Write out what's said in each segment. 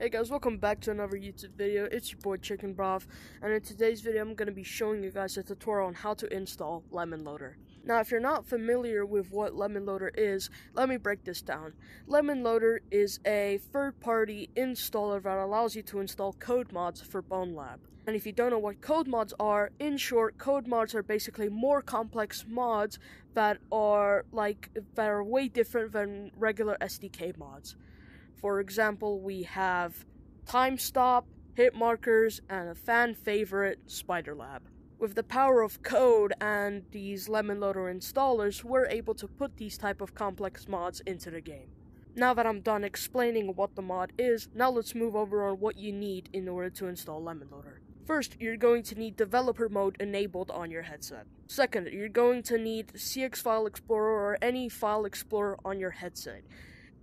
Hey guys, welcome back to another YouTube video. It's your boy Chicken Broth, and in today's video I'm going to be showing you guys a tutorial on how to install Lemon Loader. Now, if you're not familiar with what Lemon Loader is, let me break this down. Lemon Loader is a third-party installer that allows you to install code mods for Bone Lab. And if you don't know what code mods are, in short, code mods are basically more complex mods that are like that are way different than regular SDK mods. For example, we have time stop, hit markers, and a fan favorite, Spider Lab. With the power of code and these Lemon Loader installers, we're able to put these type of complex mods into the game. Now that I'm done explaining what the mod is, now let's move over on what you need in order to install Lemon Loader. First, you're going to need developer mode enabled on your headset. Second, you're going to need CX File Explorer or any file explorer on your headset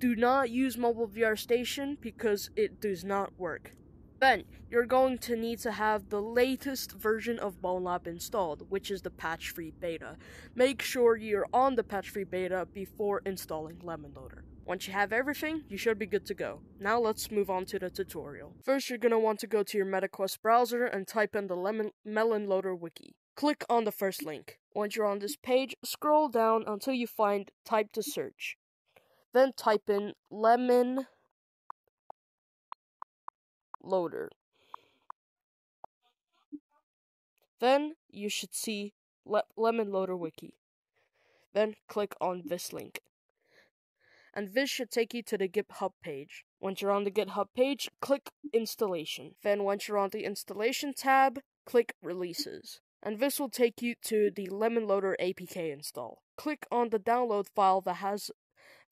do not use mobile VR station because it does not work. Then, you're going to need to have the latest version of BoneLab installed, which is the patch-3 beta. Make sure you're on the patch-3 beta before installing Lemon Loader. Once you have everything, you should be good to go. Now let's move on to the tutorial. First, you're going to want to go to your MetaQuest browser and type in the Lemon Melon Loader wiki. Click on the first link. Once you're on this page, scroll down until you find Type to Search. Then type in lemon loader. Then you should see Le lemon loader wiki. Then click on this link. And this should take you to the GitHub page. Once you're on the GitHub page, click installation. Then once you're on the installation tab, click releases. And this will take you to the Lemon Loader APK install. Click on the download file that has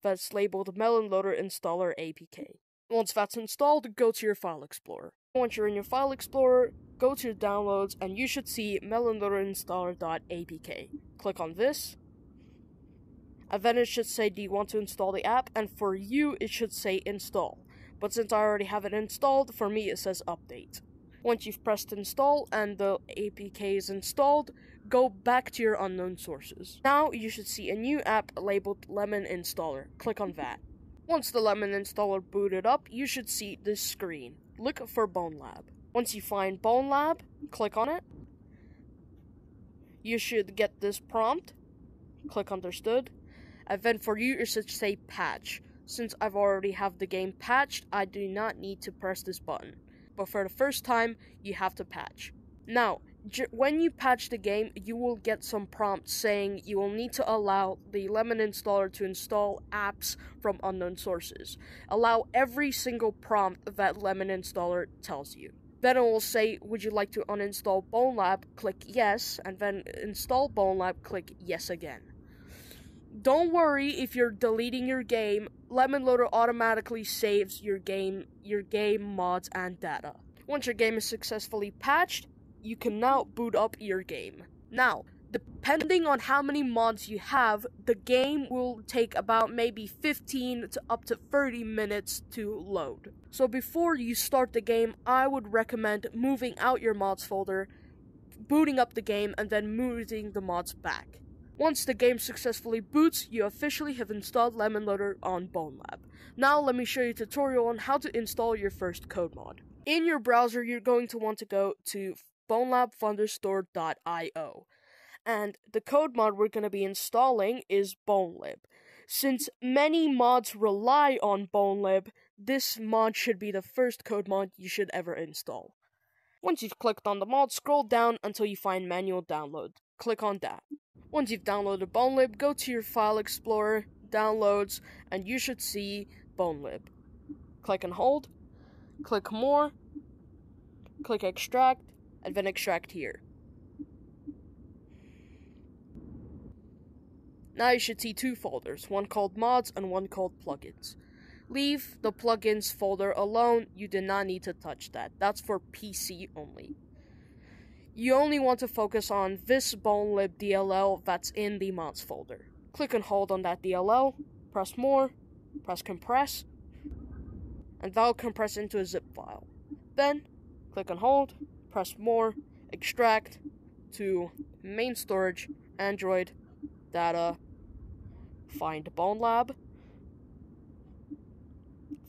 that's labeled Melon Loader Installer APK. Once that's installed, go to your File Explorer. Once you're in your File Explorer, go to your downloads and you should see melonloaderinstaller.apk. Click on this, and then it should say, Do you want to install the app? And for you, it should say install. But since I already have it installed, for me it says update. Once you've pressed install and the APK is installed, go back to your unknown sources. Now you should see a new app labeled Lemon Installer. Click on that. Once the Lemon Installer booted up, you should see this screen. Look for Bone Lab. Once you find Bone Lab, click on it. You should get this prompt. Click understood. And then for you, it should say patch. Since I've already have the game patched, I do not need to press this button. But for the first time, you have to patch. Now, when you patch the game, you will get some prompts saying you will need to allow the Lemon installer to install apps from unknown sources. Allow every single prompt that Lemon installer tells you. Then it will say, Would you like to uninstall BoneLab? Click yes, and then install BoneLab, click yes again. Don't worry if you're deleting your game, Lemon Loader automatically saves your game, your game mods and data. Once your game is successfully patched, you can now boot up your game. Now, depending on how many mods you have, the game will take about maybe 15 to up to 30 minutes to load. So before you start the game, I would recommend moving out your mods folder, booting up the game, and then moving the mods back. Once the game successfully boots, you officially have installed Lemon Loader on BoneLab. Now let me show you a tutorial on how to install your first code mod. In your browser, you're going to want to go to bonelabthunderstore.io. And the code mod we're going to be installing is bonelib. Since many mods rely on bonelib, this mod should be the first code mod you should ever install. Once you've clicked on the mod, scroll down until you find manual download. Click on that. Once you've downloaded bonelib, go to your file explorer, downloads, and you should see bonelib. Click and hold, click more, click extract, and then extract here. Now you should see two folders, one called mods and one called plugins. Leave the plugins folder alone, you do not need to touch that. That's for PC only. You only want to focus on this bonelib DLL that's in the mods folder. Click and hold on that DLL, press more, press compress, and that'll compress into a zip file. Then, click and hold, press more, extract to main storage, Android, data, find Bone Lab,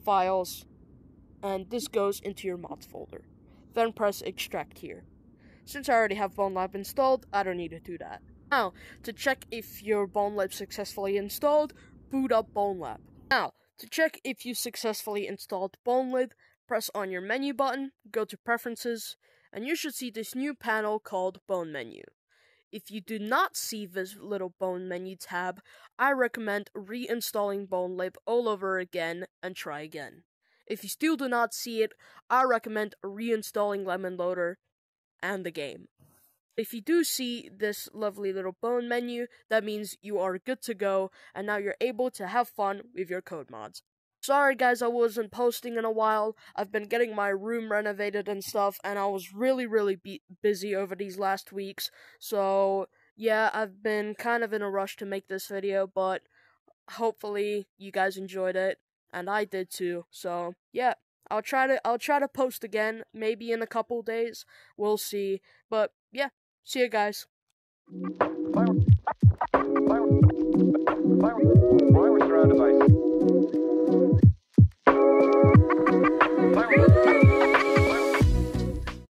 files, and this goes into your mods folder. Then press extract here. Since I already have BoneLab installed, I don't need to do that. Now, to check if your BoneLab successfully installed, boot up BoneLab. Now, to check if you successfully installed BoneLib, press on your menu button, go to Preferences, and you should see this new panel called Bone Menu. If you do not see this little Bone Menu tab, I recommend reinstalling Bone BoneLib all over again and try again. If you still do not see it, I recommend reinstalling Lemon Loader and the game. If you do see this lovely little bone menu, that means you are good to go and now you're able to have fun with your code mods. Sorry, guys, I wasn't posting in a while. I've been getting my room renovated and stuff, and I was really, really be- busy over these last weeks. So, yeah, I've been kind of in a rush to make this video, but hopefully you guys enjoyed it, and I did too. So, yeah. I'll try to I'll try to post again maybe in a couple days. We'll see. But yeah, see you guys. Why were, surrounded by Thank you.